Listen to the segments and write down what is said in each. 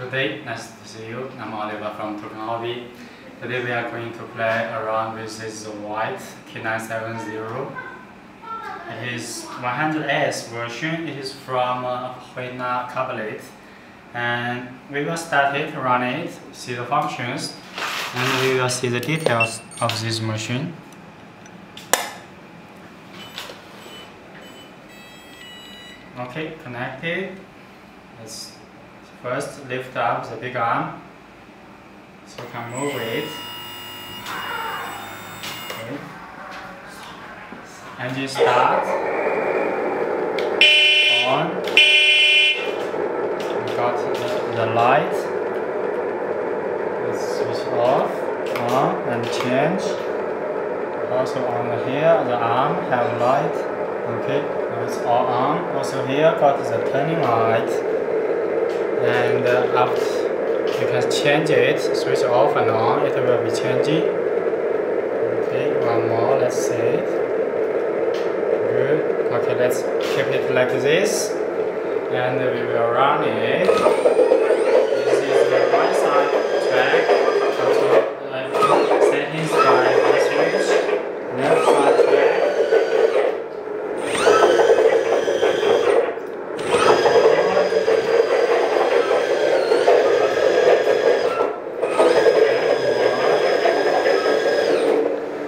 Good day, nice to see you. I'm Oliver from Toucan Hobby. Today we are going to play around with this white K970. It is 100S version. It is from uh, Huina. And we will start it, run it, see the functions, and we will see the details of this machine. Okay, connected. Let's first lift up the big arm so we can move it. Okay. And you start. On. We got the, the light. Let's switch off. On and change. Also on here, the arm have light. Okay, now it's all on. Also here got the turning light. And uh, after you can change it, switch off and on, it will be changing. Okay, one more, let's see it. Good. Okay, let's keep it like this. And we will run it. This is the right side track. Control uh, settings by the switch. Left side track.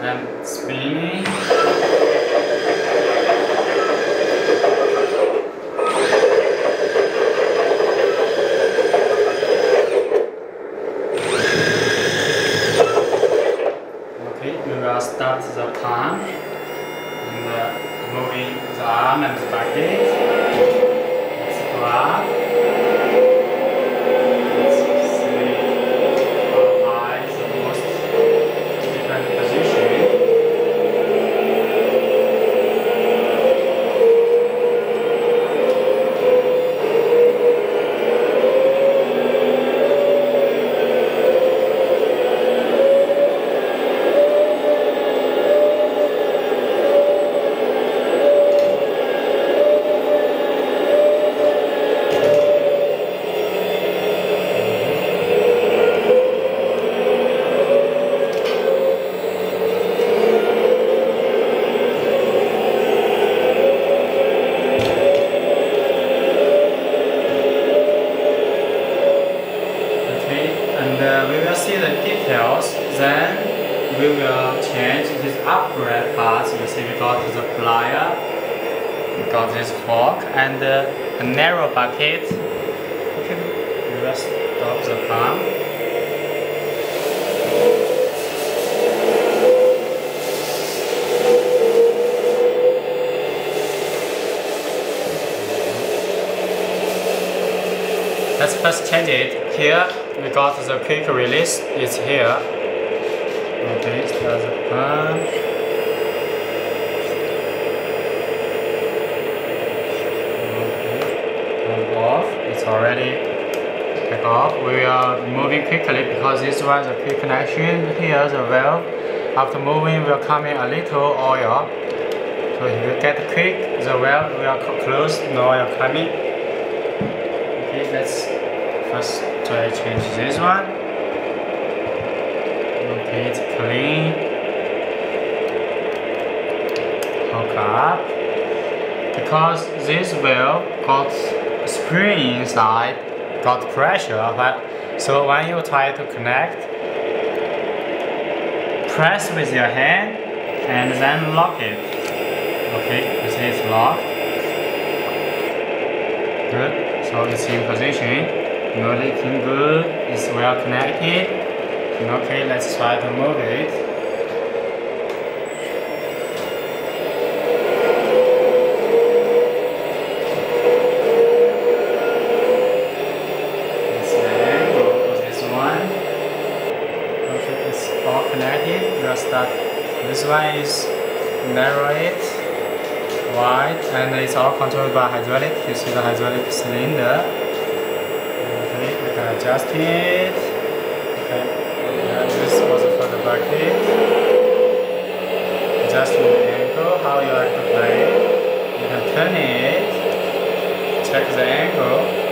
and spinning. Okay, we will start the palm and uh, moving the arm and the bucket. Let's grab. Let's see how high is the most different position. Okay, and uh, we will see the details. Then we will change this upgrade parts. You see, we got the plier, we got this fork, and a narrow bucket. Okay, we will stop the palm. Let's first change it. Here we got the quick release. It's here. The pump. Okay, pump off. It's already take off. We are moving quickly because this one is a quick connection. Here the valve. After moving, will come in a little oil. So if you get quick, the valve will close. No oil coming. Okay, let's first try to change this one. Clean. Hook up. Because this valve got spring inside, got pressure, but so when you try to connect, press with your hand and then lock it. Okay, you see it's locked. Good. So it's in position. No leaking good. It's well connected. Okay, let's try to move it. This one. Is narrow it, wide, and it's all controlled by hydraulic. You see the hydraulic cylinder. Okay, we can adjust it. Okay, bucket. Adjust the angle, how you like to play. You can turn it, check the angle.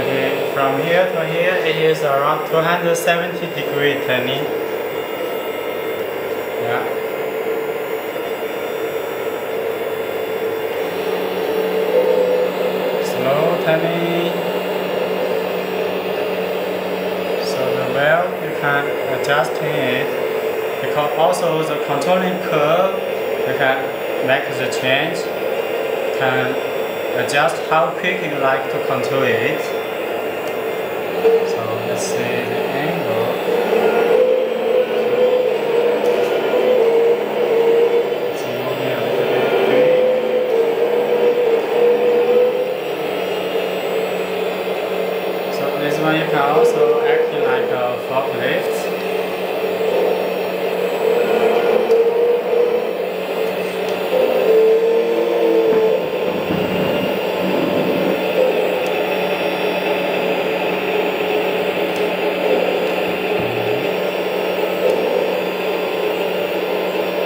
Okay, from here to here it is around 270 degree turning. Yeah. Slow turning. So the valve you can adjust it also the controlling curve you can make the change can adjust how quick you like to control it. So let's see the angle. It's moving a little bit quick. So this one you can also act like a forklift.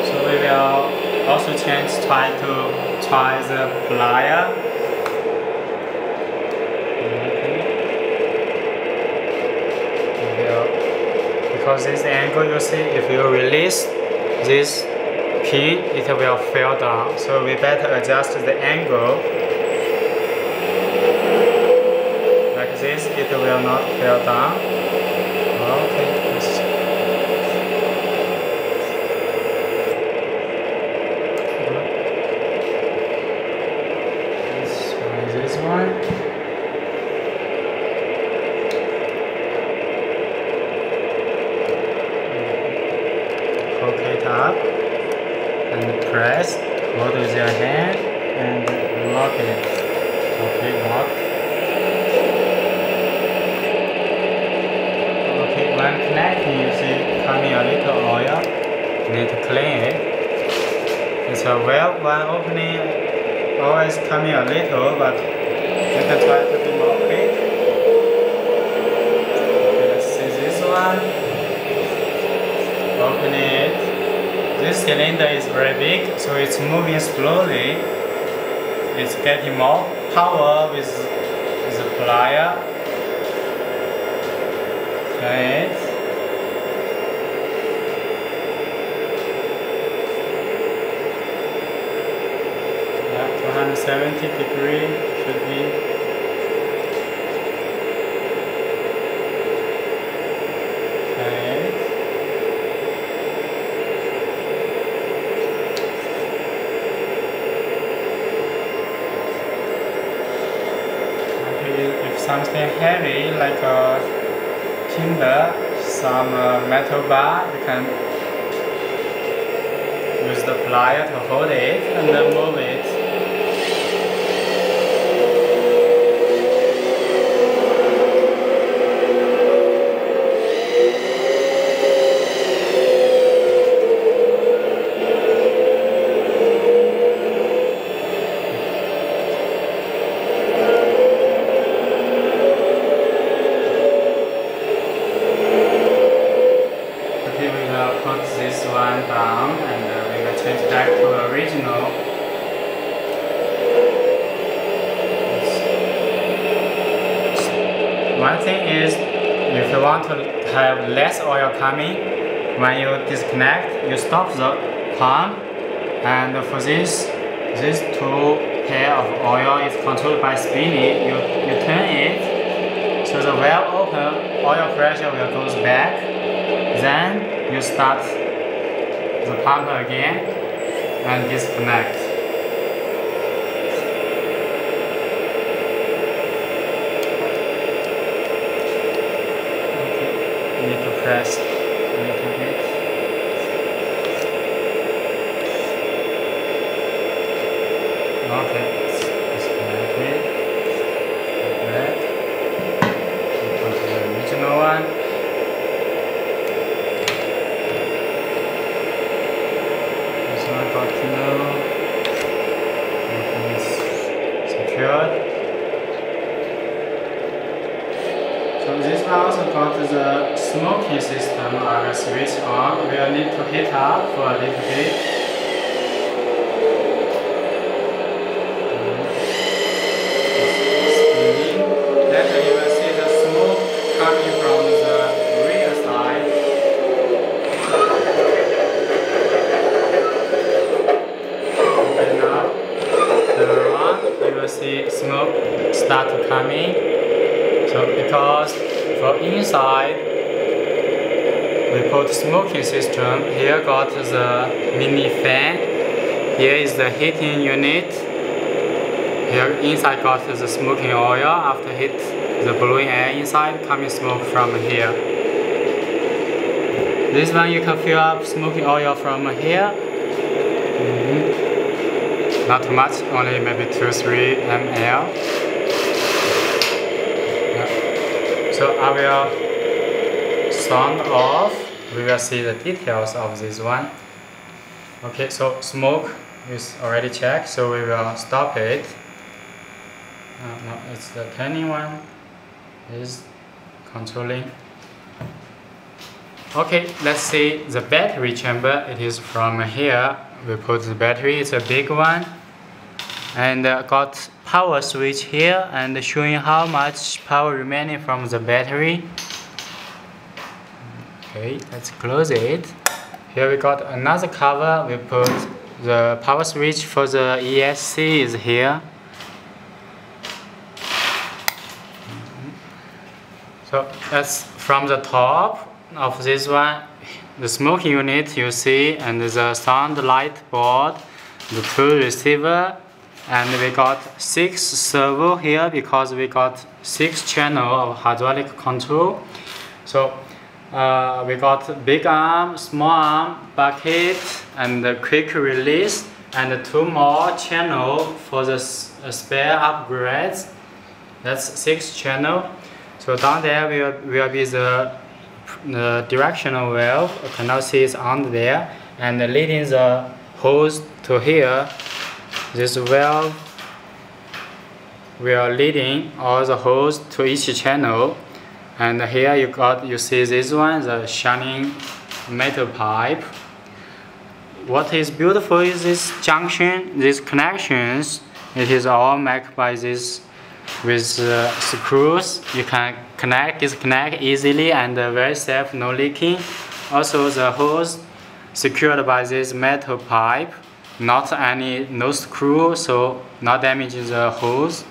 So we will also change, try to try the plier. We will- Because this angle you see, if you release this pin, it will fall down. So we better adjust the angle. Like this, it will not fall down. Okay, let's Let's try this one. Hook it up and press. Hold with your hand and lock it. Okay, lock. Okay, when connecting, you see coming a little oil. Need to clean it. It's a well when opening always coming a little, but you can try to be more quick. Okay, let's see this one. Open it. This cylinder is very big, so it's moving slowly. It's getting more power with, the plier. It. Yeah, 270 degree should be. Okay. Okay, if something heavy like a timber, some uh, metal bar, you can use the plier to hold it and then move it. Okay, we will put this one down and uh, we will change back to original. One thing is, if you want to have less oil coming, when you disconnect, you stop the pump, and for this, this two pair of oil is controlled by spinning. You you turn it, so the valve open, oil pressure will goes back. Then you start the pump again and disconnect. Okay, you need to press also got the smoking system on a switch on. We'll need to heat up for a little bit. Spinning. Then you will see the smoke coming from the rear side. Open up the rod. You will see smoke start to coming. So because inside we put smoking system, here got the mini fan, here is the heating unit, here inside got the smoking oil after heat the blowing air inside coming smoke from here. This one you can fill up smoking oil from here. Mm -hmm. Not too much, only maybe 2-3 ml. So I will sound off. We will see the details of this one. Okay, so smoke is already checked, so we will stop it. Uh, no, it's the tiny one is controlling. Okay, let's see the battery chamber. It is from here. We put the battery, it's a big one. And uh, got power switch here and showing how much power remaining from the battery. Okay, let's close it. Here we got another cover. We put the power switch for the ESC is here. Mm-hmm. So that's from the top of this one, the smoking unit you see, and the sound light board, the two receiver, and we got six servo here because we got six channel of hydraulic control. So uh, we got big arm, small arm, bucket, and quick release, and two more channel for the uh, spare upgrades. That's six channel. So down there will, will be the, the directional valve, cannot see it's on there, and leading the hose to here. This valve will leading all the hose to each channel. And here you got you see this one, the shining metal pipe. What is beautiful is this junction, these connections. It is all made by this with uh, screws you can connect disconnect easily and uh, very safe no leaking also the hose secured by this metal pipe not any no screw so not damaging the hose.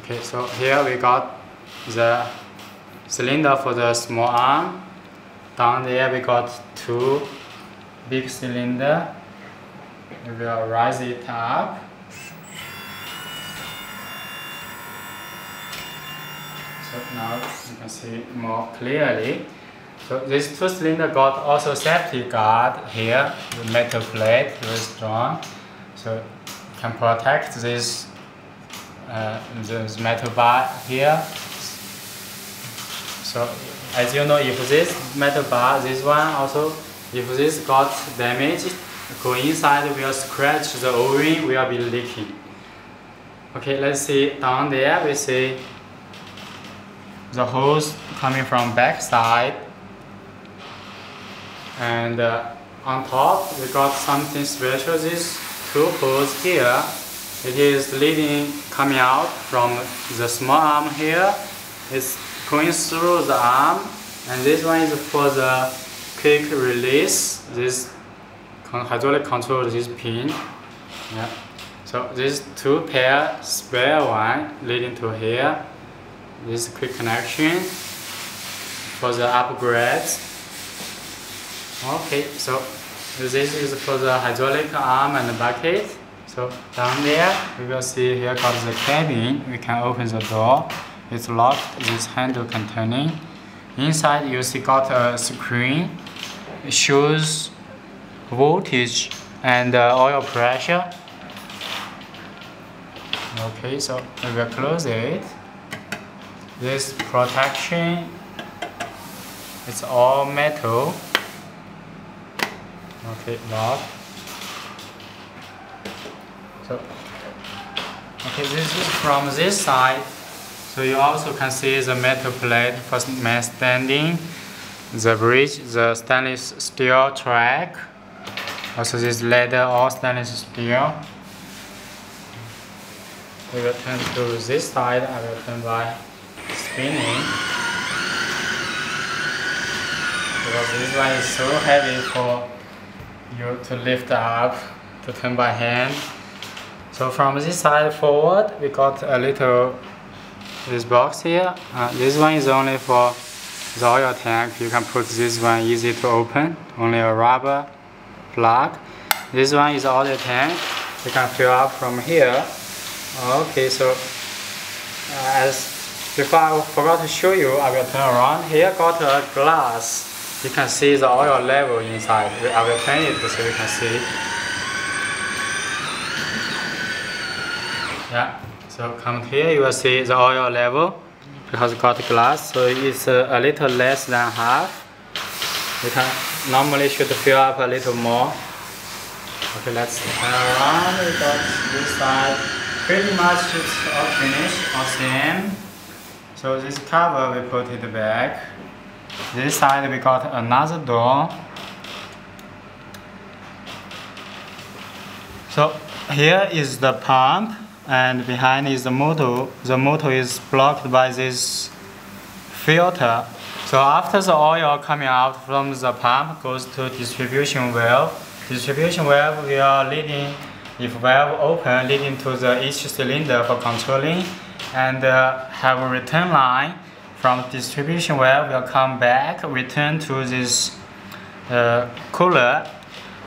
Okay so here we got the cylinder for the small arm. Down there we got two big cylinder. We will rise it up. So now you can see more clearly. So this two cylinder got also safety guard here, the metal plate, very strong. So can protect this, uh, this metal bar here. So as you know, if this metal bar, this one also, if this got damaged, go inside will scratch the O-ring, will be leaking. Okay, let's see down there, we see the hose coming from back side and uh, on top we got something special. This two hose here it is leading coming out from the small arm here. It's going through the arm and this one is for the quick release. This hydraulic control this pin. Yeah. So these two pair spare one leading to here. This quick connection for the upgrades. Okay, so this is for the hydraulic arm and the bucket. So down there, we will see here got the cabin. We can open the door. It's locked, this handle can turning. Inside you see got a screen. It shows voltage and uh, oil pressure. Okay, so we will close it this protection it's all metal okay lock so okay this is from this side. So you also can see the metal plate for man standing the bridge the stainless steel track. Also this leather all stainless steel. We will turn to this side. I will turn by spinning. Because this one is so heavy for you to lift up to turn by hand so from this side forward we got a little this box here. Uh, this one is only for the oil tank. You can put this one easy to open. Only a rubber plug. This one is oil tank. You can fill up from here. Okay, so uh, as before I forgot to show you, I will turn around. Here got a glass. You can see the oil level inside. I will turn it so you can see. Yeah. So come here, you will see the oil level because it got glass, so it's a little less than half. You can normally should fill up a little more. Okay, let's turn around. We got this side. Pretty much it's all finished, all same. So this cover we put it back. This side we got another door. So here is the pump and behind is the motor. The motor is blocked by this filter. So after the oil coming out from the pump goes to distribution valve. Distribution valve will leading, if valve open, leading to the each cylinder for controlling and uh, have a return line from distribution valve will come back, return to this uh, cooler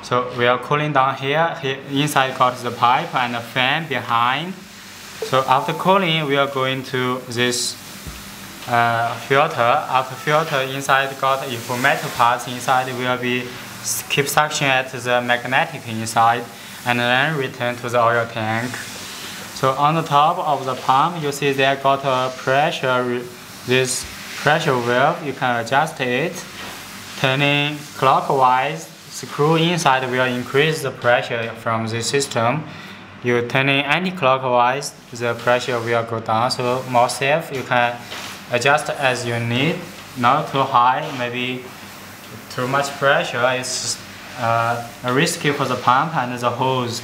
so we are cooling down here. here inside got the pipe and a fan behind. So after cooling, we are going to this uh, filter. After filter inside got metal parts inside will be keep suction at the magnetic inside and then return to the oil tank. So on the top of the pump, you see there got a pressure, this pressure valve. You can adjust it, turning clockwise screw inside will increase the pressure from the system. You turning anti-clockwise, the pressure will go down. So more safe, you can adjust as you need. Not too high, maybe too much pressure is uh, risky for the pump and the hose.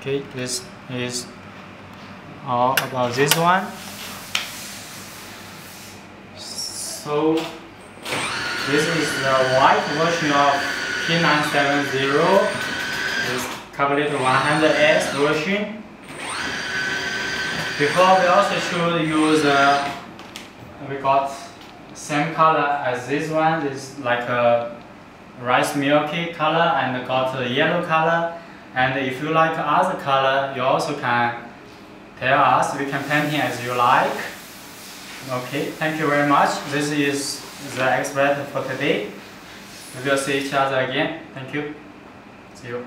Okay, this is all about this one. So this is the white version of K970. This Kabolite 100S version. Before we also should use uh, we got same color as this one. This like a rice milky color and got a yellow color. And if you like other color, you also can tell us. We can paint it as you like. Okay, thank you very much. This is the expert for today. We will see each other again. Thank you. See you.